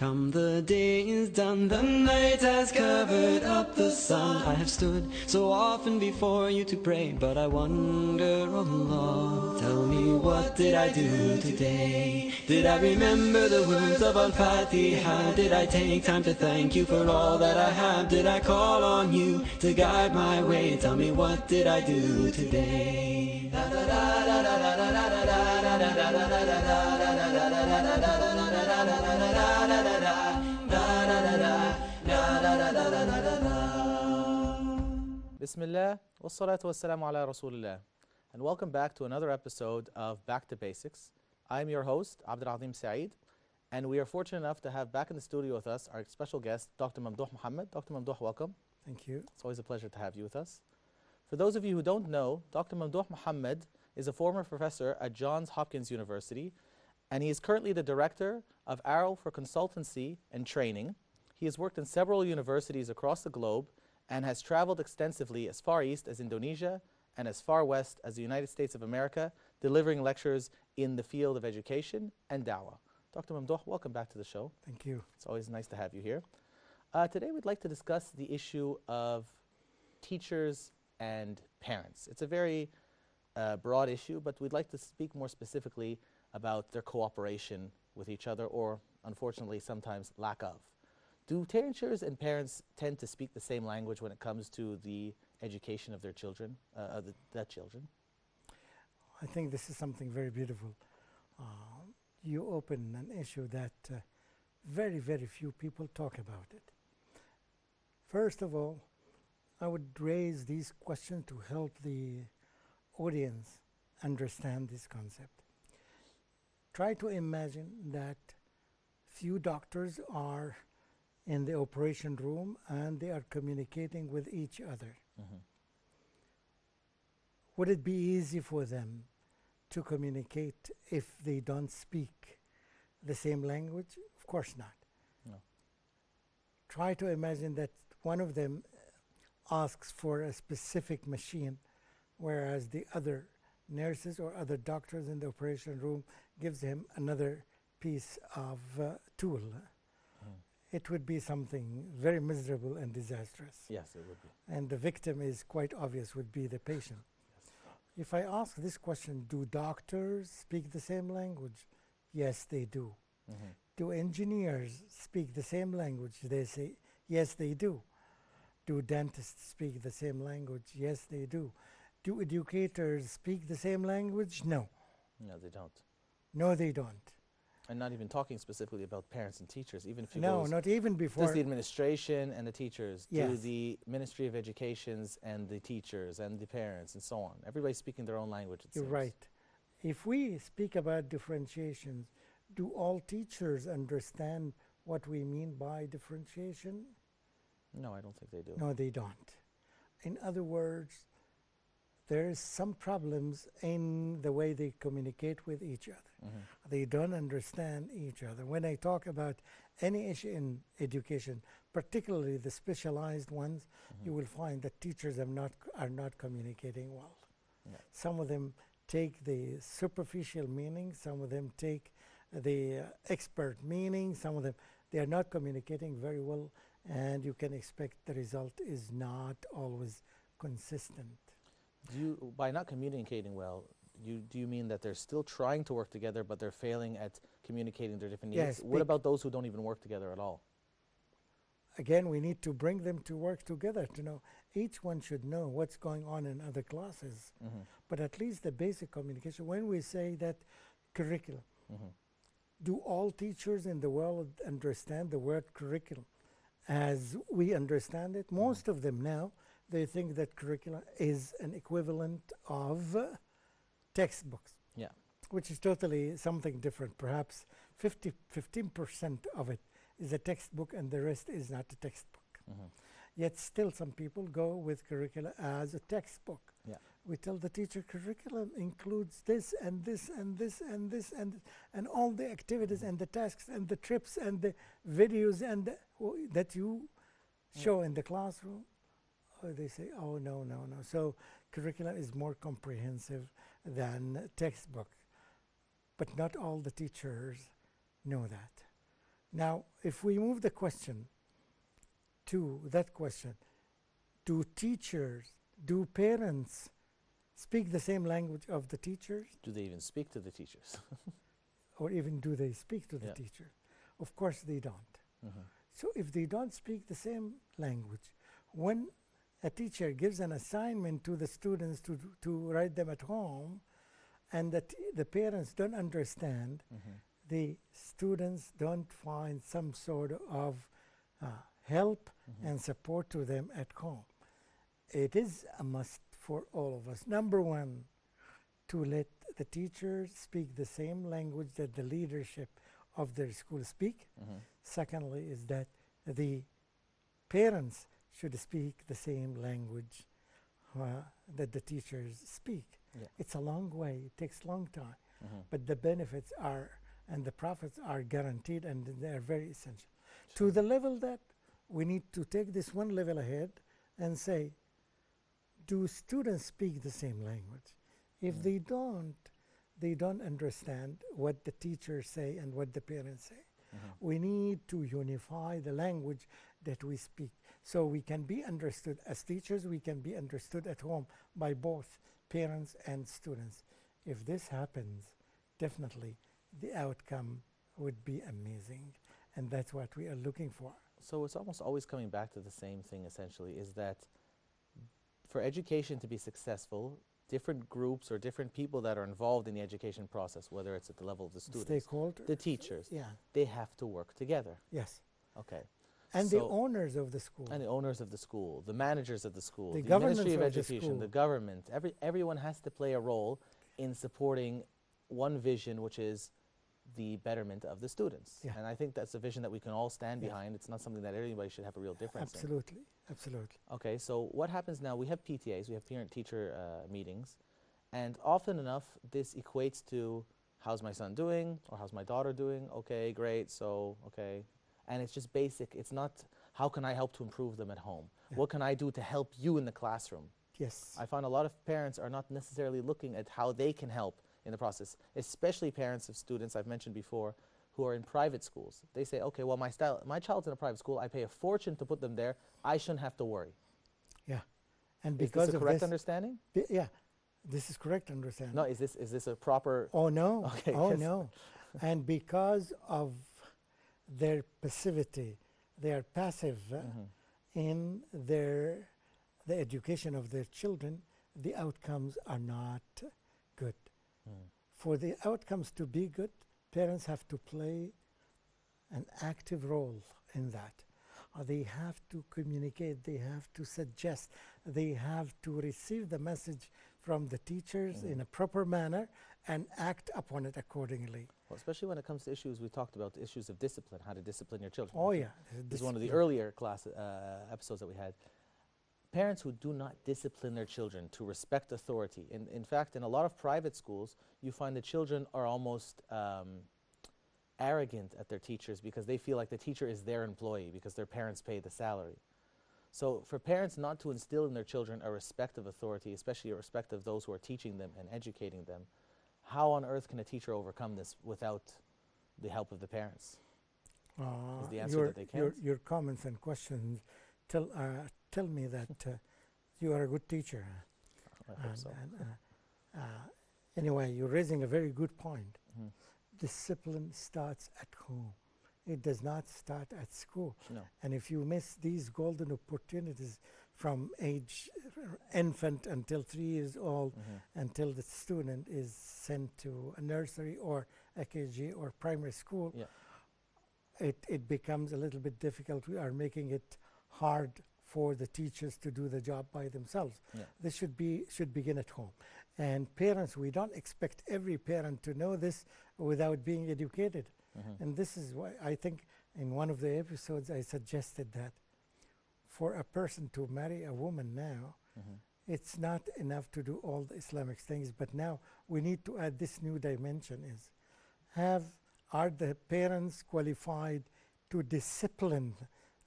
come, the day is done, the night has covered up the sun. I have stood so often before you to pray, but I wonder, oh Lord, tell me what did I do today? Did I remember the words of Al-Fatiha? Did I take time to thank you for all that I have? Did I call on you to guide my way? Tell me what did I do today? Bismillah, wassalatu wassalamu ala rasulillah. And welcome back to another episode of Back to Basics. I'm your host, Abdul Azeem Saeed, and we are fortunate enough to have back in the studio with us our special guest, Dr. Mamdouh Mohamed. Dr. Mamdouh, welcome. Thank you. It's always a pleasure to have you with us. For those of you who don't know, Dr. Mamdouh Mohamed is a former professor at Johns Hopkins University, and he is currently the director of Arrow for Consultancy and Training. He has worked in several universities across the globe and has traveled extensively as far east as Indonesia and as far west as the United States of America, delivering lectures in the field of education and dawah. Dr. Mamdouh, welcome back to the show. Thank you. It's always nice to have you here. Uh, today, we'd like to discuss the issue of teachers and parents. It's a very uh, broad issue, but we'd like to speak more specifically about their cooperation with each other, or unfortunately, sometimes lack of. Do teachers and parents tend to speak the same language when it comes to the education of their children, uh, of the, their children? I think this is something very beautiful. Uh, you open an issue that uh, very, very few people talk about it. First of all, I would raise these questions to help the audience understand this concept. Try to imagine that few doctors are in the operation room and they are communicating with each other. Would it be easy for them to communicate if they don't speak the same language? Of course not. No. Try to imagine that one of them asks for a specific machine, whereas the other nurses or other doctors in the operation room gives him another piece of uh, tool. It would be something very miserable and disastrous Yes, it would be. and the victim is quite obvious would be the patient. If I ask this question, do doctors speak the same language? Yes, they do. Mhm. Do engineers speak the same language? They say, yes, they do. Do dentists speak the same language? Yes, they do. Do educators speak the same language? No. No, they don't. No, they don't. And not even talking specifically about parents and teachers, even if you No, not even before. Does the administration and the teachers, Yes. the Ministry of Educations and the teachers and the parents and so on? Everybody's speaking their own language. It You're seems. right. If we speak about differentiations, do all teachers understand what we mean by differentiation? No, I don't think they do. No, they don't. In other words, there's some problems in the way they communicate with each other. Mhm. They don't understand each other. When I talk about any issue in education, particularly the specialized ones, you will find that teachers have not, are not communicating well. Some of them take the superficial meaning, some of them take the uh, expert meaning, some of them they are not communicating very well, and you can expect the result is not always consistent. Do you, by not communicating well, you, do you mean that they're still trying to work together, but they're failing at communicating their different needs? Yes, What about those who don't even work together at all? Again, we need to bring them to work together to know each one should know what's going on in other classes, Mhm. but at least the basic communication. When we say that curriculum, Mhm. do all teachers in the world understand the word curriculum as we understand it? Most of them now, they think that curriculum is an equivalent of uh, textbooks. Yeah. Which is totally something different. Perhaps 50, 15% of it is a textbook and the rest is not a textbook. Mhm. Yet still some people go with curricula as a textbook. Yeah. We tell the teacher curriculum includes this and this and this and this and and all the activities and the tasks and the trips and the videos and the, that you Yeah. show in the classroom. They say, oh no no no. So curriculum is more comprehensive than textbook, but not all the teachers know that. Now, if we move the question to that question, do teachers, do parents speak the same language of the teachers? Do they even speak to the teachers? Or even do they speak to the Yeah. teacher? Of course, they don't. Mhm. So, if they don't speak the same language, when a teacher gives an assignment to the students to, to write them at home, and the, t- the parents don't understand, Mhm. the students don't find some sort of uh, help Mhm. and support to them at home. It is a must for all of us. Number one, to let the teachers speak the same language that the leadership of their school speak. Mhm. Secondly, is that the parents should speak the same language uh, that the teachers speak. Yeah. It's a long way, it takes a long time, Mhm. but the benefits are and the profits are guaranteed and they're very essential. To the level that we need to take this one level ahead and say, do students speak the same language? If Mm. they don't, they don't understand what the teachers say and what the parents say. Mhm. We need to unify the language that we speak so we can be understood as teachers, we can be understood at home by both parents and students. If this happens, definitely the outcome would be amazing. And that's what we are looking for. So it's almost always coming back to the same thing essentially is that for education to be successful, different groups or different people that are involved in the education process, whether it's at the level of the students, the teachers, Yeah, they have to work together. yes. Okay. And the owners of the school. And the owners of the school, the managers of the school, The the, Ministry of of the Education, the school. government, every, everyone has to play a role in supporting one vision, which is the betterment of the students. Yeah. And I think that's a vision that we can all stand Yeah. behind. It's not something that everybody should have a real difference in. absolutely, absolutely. Okay, so what happens now? We have PTAs, we have parent-teacher uh, meetings, and often enough, this equates to how's my son doing or how's my daughter doing? Okay, great. So okay, and it's just basic. It's not how can I help to improve them at home? Yeah. What can I do to help you in the classroom? Yes. I find a lot of parents are not necessarily looking at how they can help in the process, especially parents of students I've mentioned before who are in private schools. They say, okay, well, my, style, my child's in a private school. I pay a fortune to put them there. I shouldn't have to worry. yeah. And Is because this a correct this, understanding? Yeah, this is correct understanding. No, is this is this a proper? Oh no! Okay, oh no! and because of their passivity, they are passive uh, Mhm. in their the education of their children. The outcomes are not good. Mm. For the outcomes to be good, parents have to play an active role in that. Uh, they have to communicate, they have to suggest, they have to receive the message from the teachers Mm. in a proper manner and act upon it accordingly. Well, especially when it comes to issues we talked about, the issues of discipline, how to discipline your children. Oh yeah, This is one of the earlier class uh, episodes that we had. Parents who do not discipline their children to respect authority. In, in fact, in a lot of private schools, you find the children are almost um, arrogant at their teachers because they feel like the teacher is their employee because their parents pay the salary. So, for parents not to instill in their children a respect of authority, especially a respect of those who are teaching them and educating them, how on earth can a teacher overcome this without the help of the parents? Uh, the answer your, that they Your, can't. your comments and questions tell, uh, tell me that uh, you are a good teacher. I hope And- so. and, uh, uh, anyway, you're raising a very good point. Mhm. Discipline starts at home. It does not start at school. No. And if you miss these golden opportunities from age uh, infant until three years old Mhm. until the student is sent to a nursery or a KG or primary school, Yeah. it, it becomes a little bit difficult. We are making it hard for the teachers to do the job by themselves. Yeah. This should be should begin at home. And parents, we don't expect every parent to know this without being educated. Mhm. And this is why I think in one of the episodes I suggested that for a person to marry a woman now, Mhm. it's not enough to do all the Islamic things, but now we need to add this new dimension is have are the parents qualified to discipline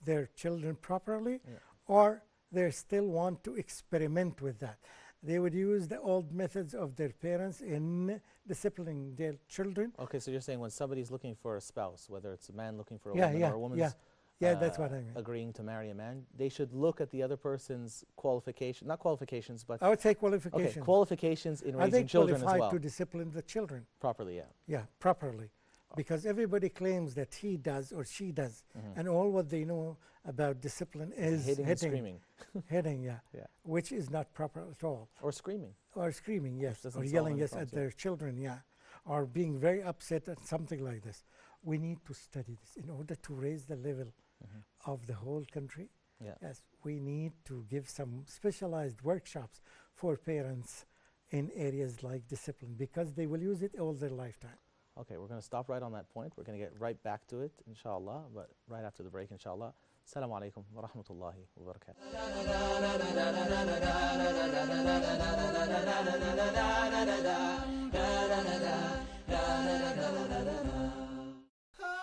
their children properly Yeah. or they still want to experiment with that they would use the old methods of their parents in disciplining their children. Okay, so you're saying when somebody's looking for a spouse, whether it's a man looking for a Yeah, woman yeah, or a woman's yeah. That's uh, what I mean. agreeing to marry a man, they should look at the other person's qualifications, not qualifications, but I would say qualifications. okay, qualifications. in Are raising children as qualified to discipline the children? Properly, yeah. Yeah, properly. Because everybody claims that he does or she does, and all what they know about discipline is Hitting and hitting, screaming. hitting, yeah, Yeah. which is not proper at all. Or screaming. Or screaming, yes, or yelling yes at their children, yeah, or being very upset at something like this. We need to study this in order to raise the level Mm-hmm. of the whole country. Yeah. Yes, we need to give some specialized workshops for parents in areas like discipline because they will use it all their lifetime. Okay, we're going to stop right on that point. We're going to get right back to it, inshallah, but right after the break, inshallah. Assalamu alaikum wa rahmatullahi wa barakatuh.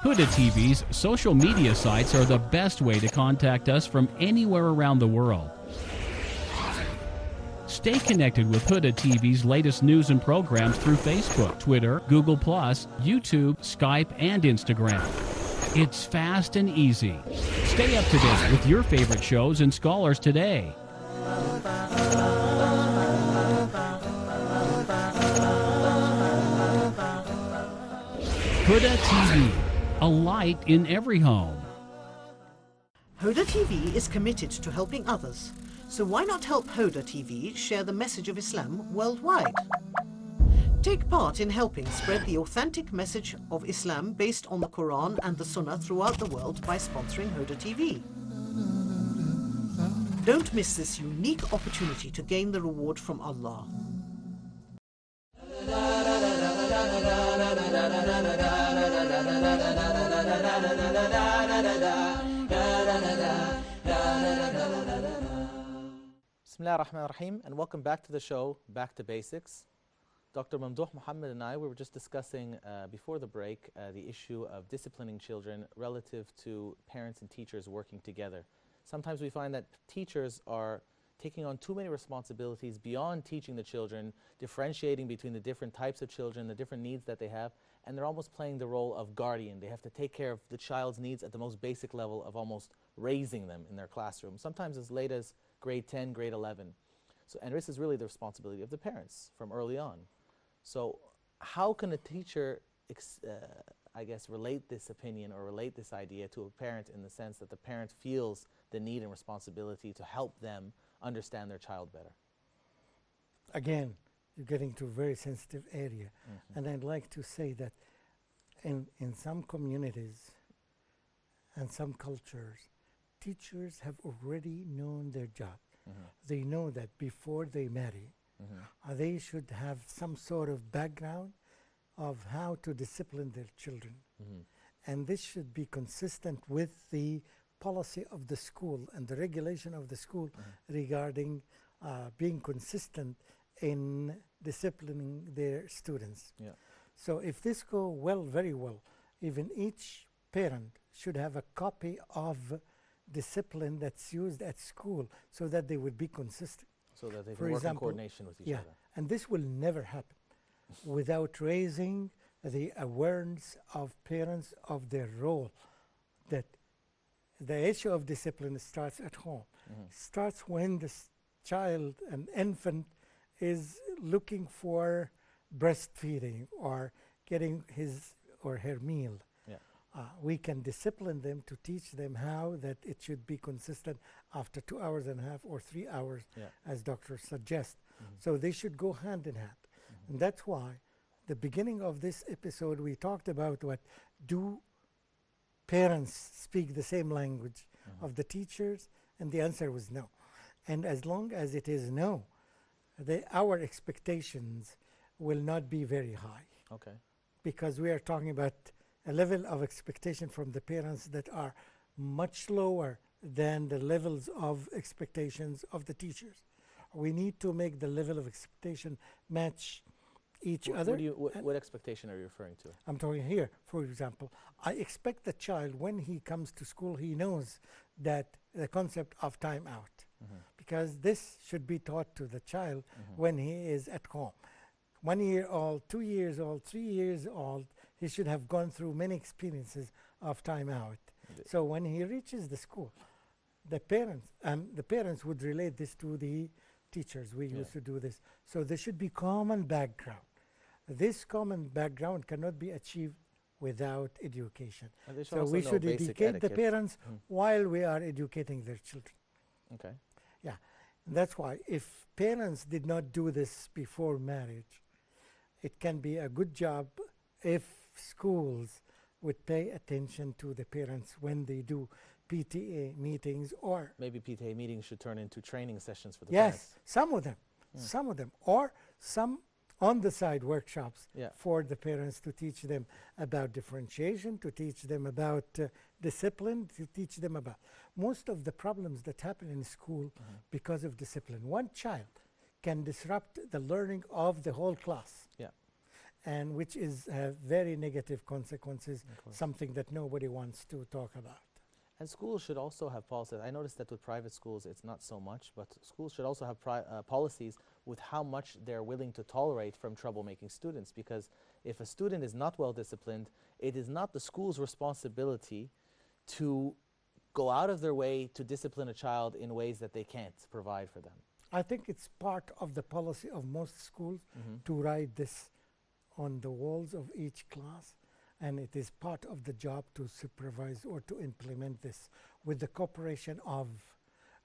Huda TV's social media sites are the best way to contact us from anywhere around the world. Stay connected with Huda TV's latest news and programs through Facebook, Twitter, Google, YouTube, Skype, and Instagram. It's fast and easy. Stay up to date with your favorite shows and scholars today. Huda TV, a light in every home. Huda TV is committed to helping others, so why not help Huda TV share the message of Islam worldwide? Take part in helping spread the authentic message of Islam based on the Quran and the Sunnah throughout the world by sponsoring Huda TV. Don't miss this unique opportunity to gain the reward from Allah. Bismillah ar-Rahman ar-Rahim, and welcome back to the show, Back to Basics. Dr. Mamdouh Mohamed and I, we were just discussing uh, before the break uh, the issue of disciplining children relative to parents and teachers working together. Sometimes we find that teachers are taking on too many responsibilities beyond teaching the children, differentiating between the different types of children, the different needs that they have, and they're almost playing the role of guardian. They have to take care of the child's needs at the most basic level of almost raising them in their classroom, sometimes as late as grade 10, grade 11. So, and this is really the responsibility of the parents from early on. So, how can a teacher, uh, I guess, relate this opinion or relate this idea to a parent in the sense that the parent feels the need and responsibility to help them understand their child better? Again, you're getting to a very sensitive area. Mm-hmm. And I'd like to say that in, in some communities and some cultures, teachers have already known their job. Mm-hmm. They know that before they marry, mm-hmm. uh, they should have some sort of background of how to discipline their children. And this should be consistent with the policy of the school and the regulation of the school regarding uh, being consistent in disciplining their students. Yeah. So if this go well, very well, even each parent should have a copy of discipline that's used at school so that they would be consistent. So that they For can work example, in coordination with each yeah, other. and this will never happen without raising the awareness of parents of their role. That the issue of discipline starts at home. Mm-hmm. Starts when the child, an infant, is looking for breastfeeding or getting his or her meal. Yeah. Uh, we can discipline them to teach them how that it should be consistent after two hours and a half or three hours, Yeah. as doctors suggest. Mm-hmm. So they should go hand in hand. Mm-hmm. And that's why the beginning of this episode we talked about what do parents speak the same language uh-huh. of the teachers and the answer was no. And as long as it is no, they, our expectations will not be very high Okay. because we are talking about a level of expectation from the parents that are much lower than the levels of expectations of the teachers. We need to make the level of expectation match each Wh- other. What, do you, wh- what expectation are you referring to? I'm talking here, for example, I expect the child when he comes to school, he knows that the concept of time out. because this should be taught to the child Mm-hmm. when he is at home. One year old, two years old, three years old, he should have gone through many experiences of time out. Indeed. So when he reaches the school, the parents um, the parents would relate this to the teachers. We Yeah. used to do this. So there should be common background. This common background cannot be achieved without education. And they should So we should educate the parents Mm. while we are educating their children. Okay. Yeah. That's why if parents did not do this before marriage, it can be a good job if schools would pay attention to the parents when they do PTA meetings or Maybe PTA meetings should turn into training sessions for the parents. yes, parents. some of them, Mm. some of them, or some on the side workshops Yeah. for the parents to teach them about differentiation, to teach them about uh, discipline, to teach them about most of the problems that happen in school Mm-hmm. because of discipline. One child can disrupt the learning of the whole class. Yeah. And which is have very negative consequences, something that nobody wants to talk about. And schools should also have policies. I noticed that with private schools, it's not so much, but schools should also have pri- uh, policies with how much they're willing to tolerate from troublemaking students. Because if a student is not well disciplined, it is not the school's responsibility to go out of their way to discipline a child in ways that they can't provide for them. I think it's part of the policy of most schools to write this on the walls of each class, and it is part of the job to supervise or to implement this with the cooperation of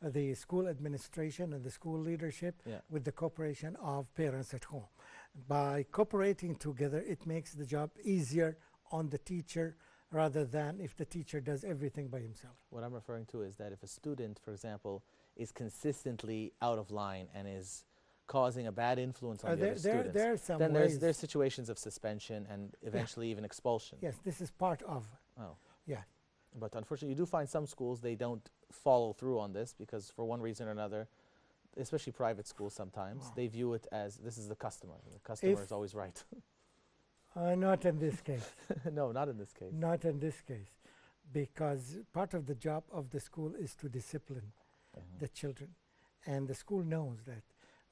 uh, the school administration and the school leadership, Yeah. with the cooperation of parents at home. By cooperating together, it makes the job easier on the teacher rather than if the teacher does everything by himself. What I'm referring to is that if a student, for example, is consistently out of line and is causing a bad influence on Uh, the there, other there, students, there are some then there's there's situations of suspension and eventually even expulsion. yes, this is part of. Oh. Yeah. But unfortunately, you do find some schools they don't follow through on this because for one reason or another, especially private schools sometimes, Wow. they view it as this is the customer. The customer If- is always right. Uh, not in this case. no, not in this case. Not in this case, because part of the job of the school is to discipline Mhm. the children, and the school knows that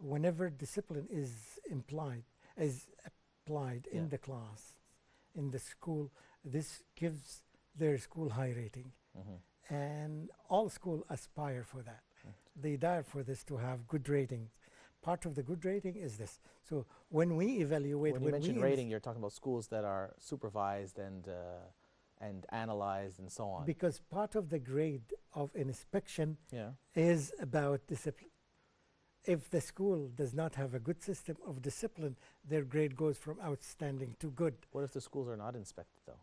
whenever discipline is implied, is applied Yeah. in the class, in the school, this gives their school high rating, Mhm. and all school aspire for that. They die for this to have good ratings. Part of the good rating is this. So when we evaluate, when you when mention rating, you're talking about schools that are supervised and uh, and analyzed and so on. because part of the grade of inspection yeah. is about discipline. If the school does not have a good system of discipline, their grade goes from outstanding to good. What if the schools are not inspected though?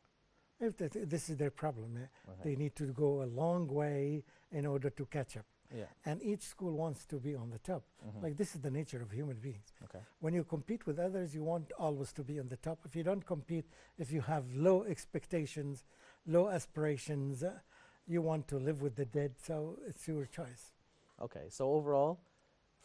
If that, this is their problem, eh, Okay. they need to go a long way in order to catch up. yeah. And each school wants to be on the top. Mhm. Like this is the nature of human beings. okay. When you compete with others, you want always to be on the top. If you don't compete, if you have low expectations, low aspirations, uh, you want to live with the dead. So it's your choice. Okay. So overall,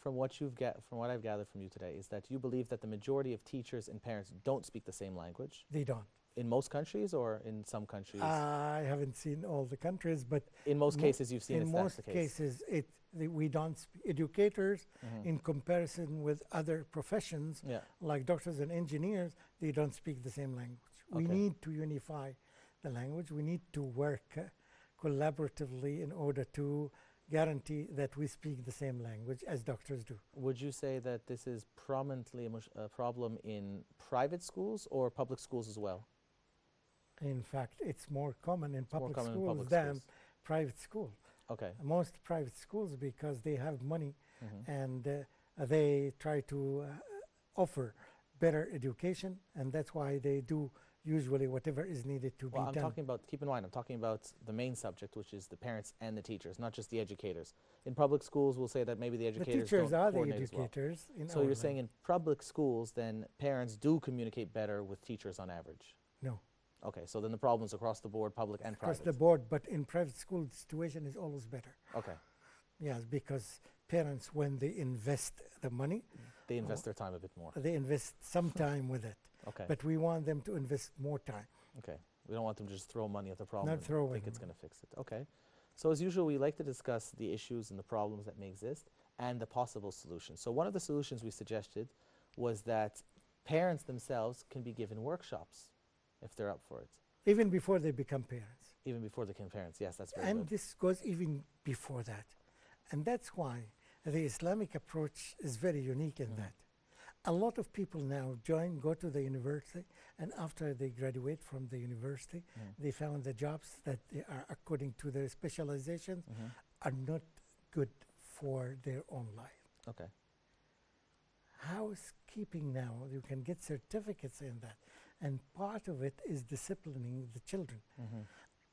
from what you've get, from what I've gathered from you today, is that you believe that the majority of teachers and parents don't speak the same language They don't. in most countries, or in some countries. I haven't seen all the countries, but in most mo- cases, you've seen in most the case. cases, it the, we don't. Educators, Mhm. in comparison with other professions yeah. like doctors and engineers, they don't speak the same language. We need to unify the language. We need to work uh, collaboratively in order to guarantee that we speak the same language as doctors do. Would you say that this is prominently a, problem in private schools or public schools as well? In fact, it's more common in public common in schools public than schools. private school. Okay. Most private schools, because they have money Mhm. and uh, they try to uh, offer better education, and that's why they do usually whatever is needed to Well, be I'm done. talking about, keep in mind, I'm talking about the main subject, which is the parents and the teachers, not just the educators. In public schools, we'll say that maybe the the educators teachers don't are the well. educators. In So you're saying in public schools, then parents do communicate better with teachers on average? No. Okay, so then the problems across the board, public and across private. Across the board, but in private school, the situation is always better. okay, Yes, because parents, when they invest the money, mm. They invest their time a bit more. they invest some time with it. Okay, But we want them to invest more time. okay. We don't want them to just throw money at the problem and throw think it's going to fix it. Okay. So as usual, we like to discuss the issues and the problems that may exist and the possible solutions. So one of the solutions we suggested was that parents themselves can be given workshops if they're up for it, even before they become parents. even before they become parents. Yes, that's very and good. this goes even before that. And that's why the Islamic approach is very unique in mm. that. A lot of people now join, go to the university, and after they graduate from the university, mm. they found the jobs that they are according to their specializations mm-hmm. are not good for their own life. Okay. Housekeeping now, you can get certificates in that, and part of it is disciplining the children. Mm-hmm.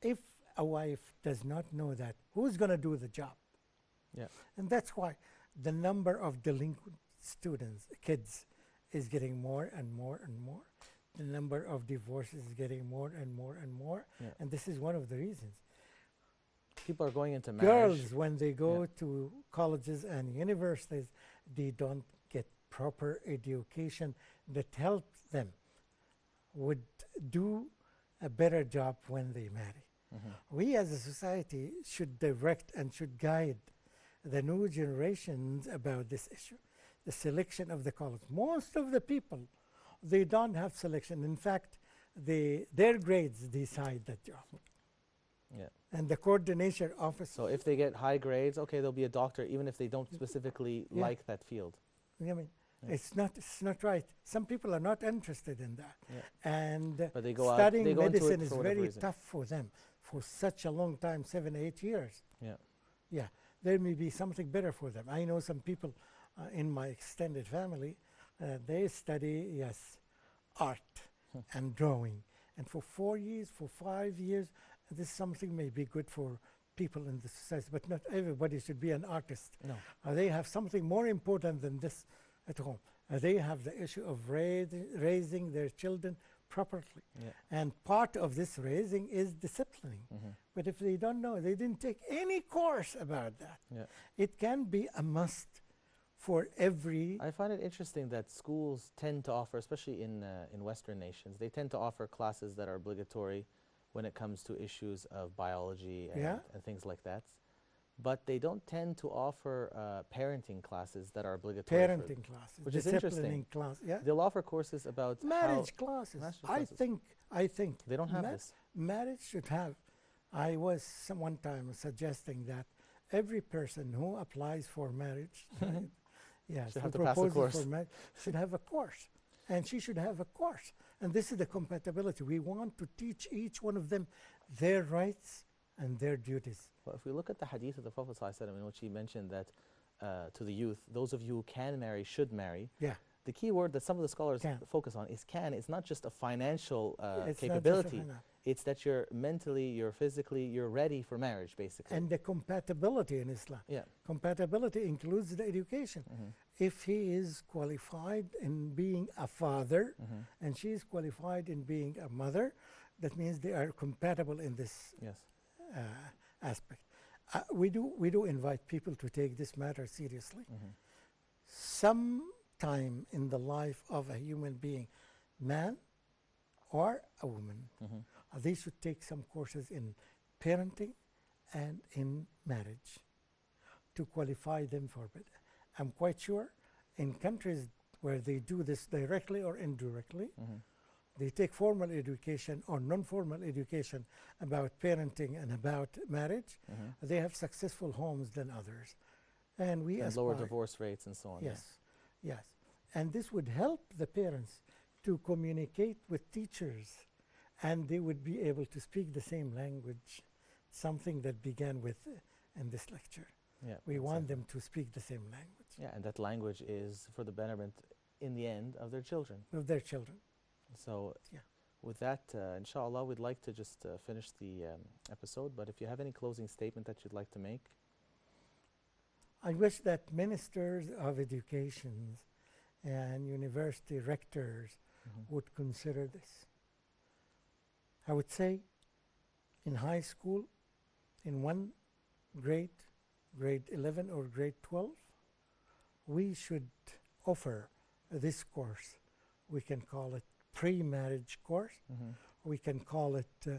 If a wife does not know that, who's going to do the job? Yeah. And that's why the number of delinquent students, kids, is getting more and more and more. The number of divorces is getting more and more and more. Yeah. And this is one of the reasons. People are going into marriage. Girls, when they go Yeah. to colleges and universities, they don't get proper education that helps them would do a better job when they marry. Mm-hmm. We as a society should direct and should guide the new generations about this issue, the selection of the college. Most of the people, they don't have selection. In fact, they, their grades decide that job. Yeah. And the coordination office, So if they get high grades, okay, they'll be a doctor, even if they don't specifically Yeah. like that field. I mean, Yeah. it's not it's not right. Some people are not interested in that, Yeah. and uh, But they go out- studying they go medicine is very reason. tough for them for such a long time, seven, eight years. Yeah. Yeah, there may be something better for them. I know some people uh, in my extended family, uh, they study, yes, art Hmm. and drawing. And for four years, for five years, this something may be good for people in the society, but not everybody should be an artist. No. Uh, they have something more important than this at home. Uh, they have the issue of raising, raising their children properly. Yeah. And part of this raising is disciplining. Mm-hmm. But if they don't know, they didn't take any course about that. Yeah. It can be a must for every. I find it interesting that schools tend to offer, especially in, uh, in Western nations, they tend to offer classes that are obligatory when it comes to issues of biology and, Yeah. and things like that. But they don't tend to offer uh, parenting classes that are obligatory. parenting classes, which is interesting. class, yeah, They'll offer courses about marriage classes. marriage I classes. think, I think They don't have this. marriage should have. I was some one time suggesting that every person who applies for marriage, yes, Should have to pass a course. for marriage, should have a course, and she should have a course. And this is the compatibility. We want to teach each one of them their rights and their duties. Well, if we look at the hadith of the Prophet ﷺ in which he mentioned that uh, to the youth, those of you who can marry should marry, Yeah. the key word that some of the scholars Can. focus on is can. It's not just a financial uh, It's not just a capability. It's that you're mentally, you're physically, you're ready for marriage, basically. And the compatibility in Islam. yeah. Compatibility includes the education. Mm-hmm. If he is qualified in being a father Mm-hmm. and she is qualified in being a mother, that means they are compatible in this Yes. Uh, aspect. Uh, we do we do invite people to take this matter seriously. Mm-hmm. Some time in the life of a human being, man or a woman, Mm-hmm. uh, they should take some courses in parenting and in marriage to qualify them for it. I'm quite sure in countries where they do this directly or indirectly, Mm-hmm. They take formal education or non-formal education about parenting and about marriage, Mm-hmm. they have successful homes than others. And we And lower divorce rates and so on. yeah. Yes, yes. And this would help the parents to communicate with teachers and they would be able to speak the same language, something that began with uh, in this lecture. Yeah. We want them to speak the same language Yeah, and that language is for the betterment, in the end, of their children. of their children. So, Yeah. with that, uh, inshallah, we'd like to just uh, finish the um, episode. But if you have any closing statement that you'd like to make, I wish that ministers of education and university rectors Mm-hmm. would consider this. I would say in high school, in one grade, grade 11 or grade 12, we should offer this course. We can call it pre marriage course, we can call it, uh,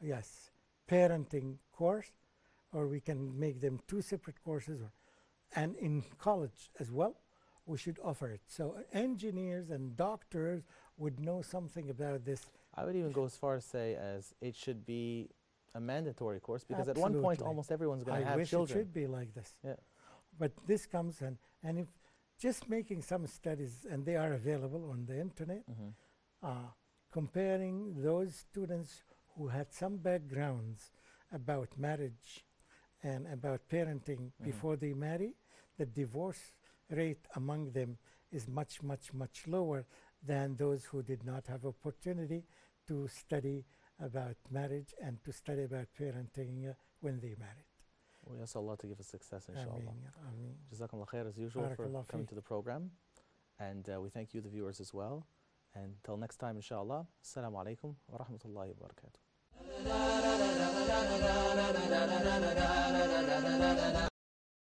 yes, parenting course, or we can make them two separate courses. Or and in college as well, we should offer it. So uh, engineers and doctors would know something about this. I would even go as far as say as it should be a mandatory course because at one point almost everyone's going to have wish children. it should be like this. Yeah. But this comes and and if just making some studies and they are available on the internet, Mhm. Uh, comparing those students who had some backgrounds about marriage and about parenting before they marry, the divorce rate among them is much, much, much lower than those who did not have opportunity to study about marriage and to study about parenting uh, when they married. We ask Allah to give us success, inshallah. Ameen, ameen. Jazakallah khair as usual for coming to the program. And uh, we thank you, the viewers, as well. Until next time, inshallah, Assalamu alaikum wa rahmatullahi wa barakatuh.